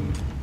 Mm-hmm.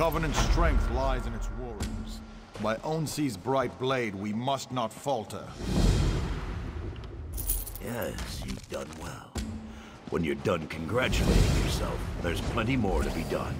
Covenant's strength lies in its warriors. By Onsi's bright blade, we must not falter. Yes, you've done well. When you're done congratulating yourself, there's plenty more to be done.